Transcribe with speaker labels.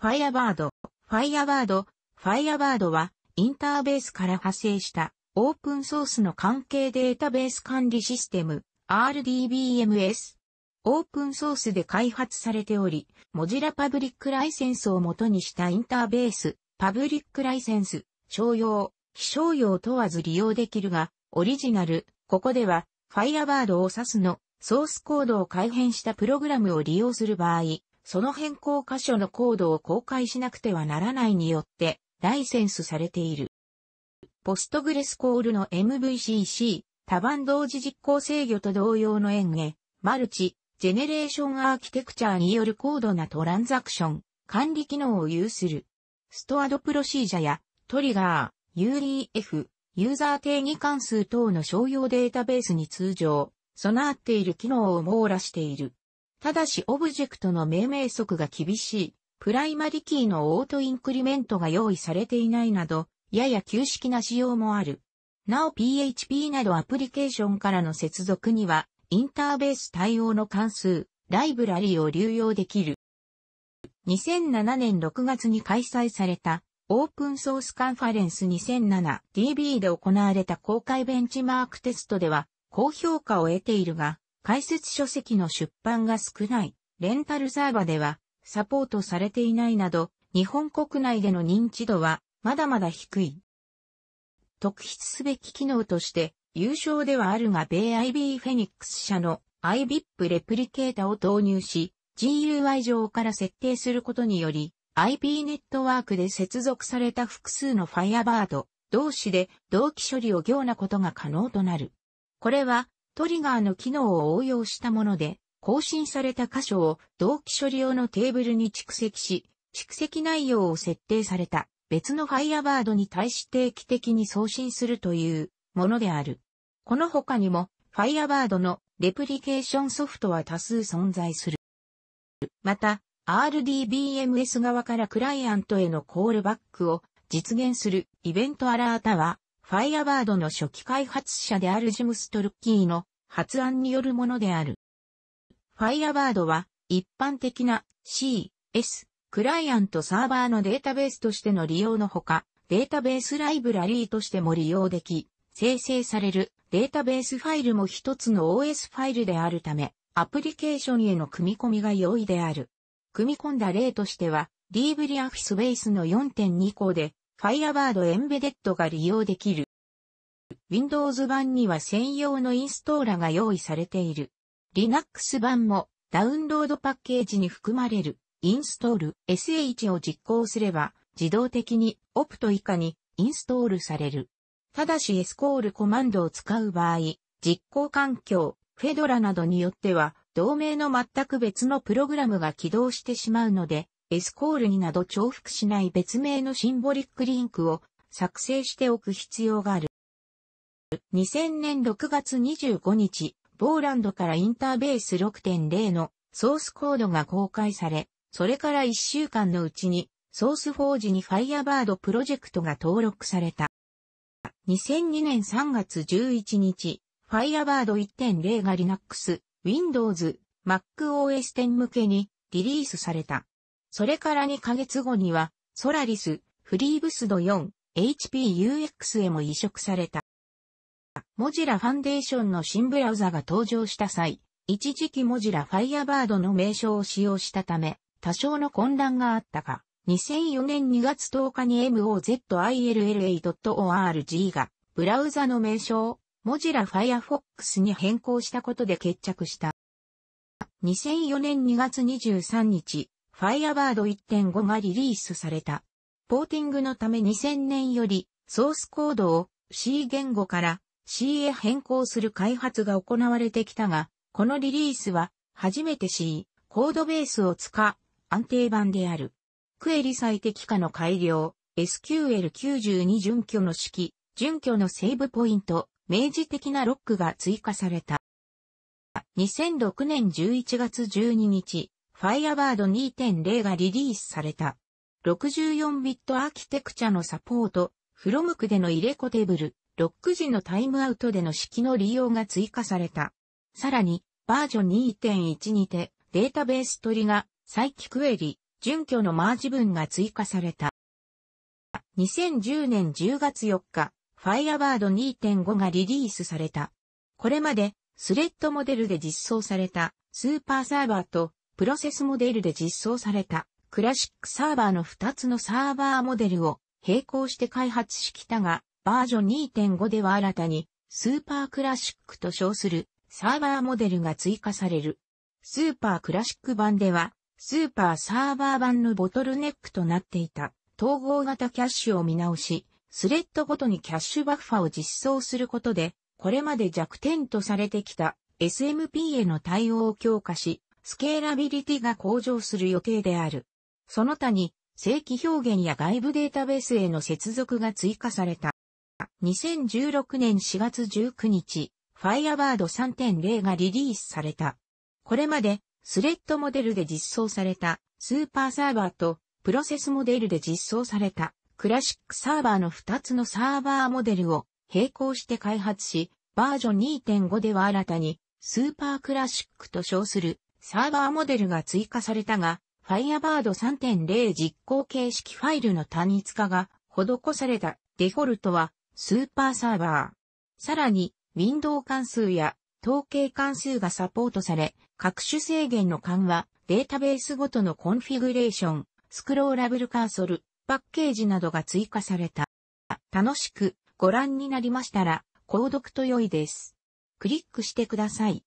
Speaker 1: Firebird。Firebird。Firebird は、インターベースから派生したオープンソースの関係データベース管理システム RDBMS。オープンソースで開発されており、モジラパブリックライセンスを元にしたインターベース、パブリックライセンス、商用、非商用問わず利用できるが、オリジナル、ここでは、Firebird を指すのソースコードを改変したプログラムを利用する場合、その変更箇所のコードを公開しなくてはならないによって、ライセンスされている。ポストグレスコールの MVCC、多番同時実行制御と同様の円へ、マルチ、ジェネレーションアーキテクチャによる高度なトランザクション、管理機能を有する。ストアドプロシージャやトリガー、UDF、ユーザー定義関数等の商用データベースに通常、備わっている機能を網羅している。ただしオブジェクトの命名則が厳しい、プライマリキーのオートインクリメントが用意されていないなど、やや旧式な仕様もある。なお PHP などアプリケーションからの接続には、 InterBase 対応の関数、ライブラリを流用できる。2007年6月に開催されたオープンソースカンファレンス 2007DB で行われた公開ベンチマークテストでは高評価を得ているが、解説書籍の出版が少ない、レンタルサーバではサポートされていないなど、日本国内での認知度はまだまだ低い。特筆すべき機能として、優勝ではあるが、米 IB フェニックス社の IBIP レプリケータを導入し、GUI 上から設定することにより、IP ネットワークで接続された複数の Firebird 同士で同期処理を行なことが可能となる。これはトリガーの機能を応用したもので、更新された箇所を同期処理用のテーブルに蓄積し、蓄積内容を設定された別の Firebird に対し定期的に送信するというものである。この他にも Firebird のレプリケーションソフトは多数存在する。また、RDBMS 側からクライアントへのコールバックを実現するイベントアラータは、Firebird の初期開発者であるジムストルッキーの発案によるものである。Firebird は一般的な C、S、クライアントサーバーのデータベースとしての利用のほか、データベースライブラリーとしても利用でき、生成されるデータベースファイルも一つの OS ファイルであるため、アプリケーションへの組み込みが容易である。組み込んだ例としては、LibreOffice Base の4.2項で Firebird Embedded が利用できる。Windows 版には専用のインストーラが用意されている。Linux 版もダウンロードパッケージに含まれる。インストール SH を実行すれば自動的にオプト以下にインストールされる。ただし S コールコマンドを使う場合、実行環境、フェドラなどによっては同名の全く別のプログラムが起動してしまうので、S コールになど重複しない別名のシンボリックリンクを作成しておく必要がある。2000年6月25日、ボーランドからインターベース6.0のソースコードが公開され、それから1週間のうちに、ソースフォージに Firebird プロジェクトが登録された。2002年3月11日、Firebird 1.0が Linux、Windows、MacOS 10向けにリリースされた。それから2ヶ月後には、Solaris、FreeBSD 4、HPUX へも移植された。モジラファンデーションの新ブラウザが登場した際、一時期モジラ Firebird の名称を使用したため、多少の混乱があったが、2004年2月10日に mozilla.org が、ブラウザの名称を、モジラ Firefox に変更したことで決着した。2004年2月23日、Firebird 1.5がリリースされた。ポーティングのため2000年より、ソースコードを C 言語から C へ変更する開発が行われてきたが、このリリースは初めて C コードベースを使安定版である。クエリ最適化の改良、SQL92 準拠の式、準拠のセーブポイント、明示的なロックが追加された。2006年11月12日、Firebird 2.0がリリースされた。64ビットアーキテクチャのサポート、フロムクでの入れ子テーブル、ロック時のタイムアウトでの式の利用が追加された。さらに、バージョン2.1にて、データベーストリガ、再帰クエリ、準拠のマージ文が追加された。2010年10月4日、Firebird 2.5がリリースされた。これまで、スレッドモデルで実装されたスーパーサーバーとプロセスモデルで実装されたクラシックサーバーの2つのサーバーモデルを並行して開発しきたが、バージョン2.5では新たにスーパークラシックと称するサーバーモデルが追加される。スーパークラシック版では、スーパーサーバー版のボトルネックとなっていた統合型キャッシュを見直し、スレッドごとにキャッシュバッファを実装することで、これまで弱点とされてきた SMP への対応を強化し、スケーラビリティが向上する予定である。その他に、正規表現や外部データベースへの接続が追加された。2016年4月19日、Firebird 3.0がリリースされた。これまで、スレッドモデルで実装されたスーパーサーバーとプロセスモデルで実装されたクラシックサーバーの2つのサーバーモデルを並行して開発し、バージョン2.5では新たにスーパークラシックと称するサーバーモデルが追加されたが、Firebird 3.0実行形式ファイルの単一化が施されたデフォルトはスーパーサーバー。さらに、ウィンドウ関数や統計関数がサポートされ、各種制限の緩和、データベースごとのコンフィグレーション、スクローラブルカーソル、パッケージなどが追加された。楽しくご覧になりましたら、購読と良いです。クリックしてください。